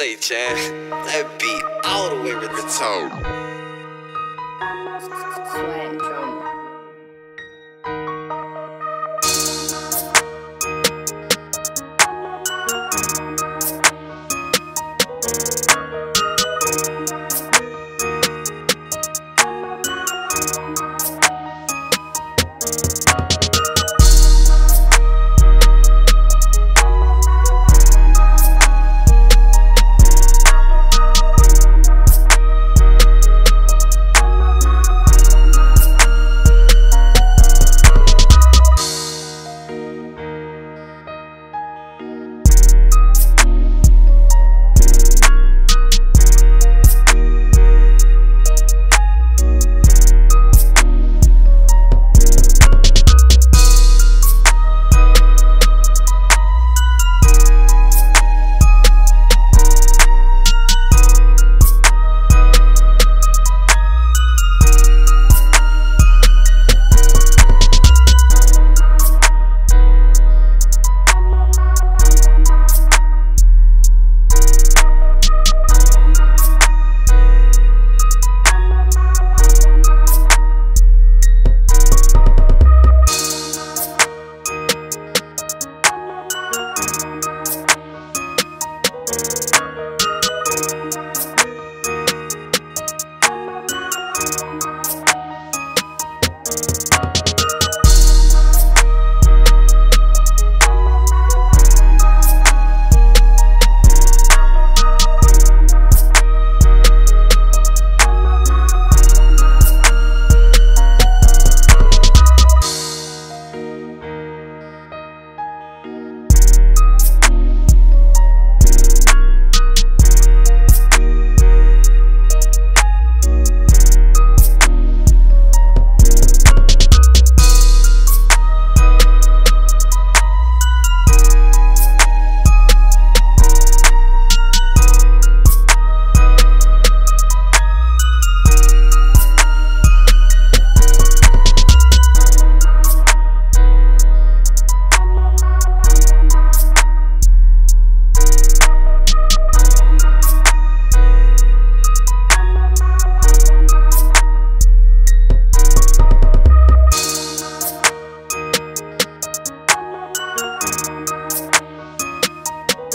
say, Chad? That beat all the way with the tone.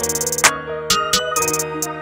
Música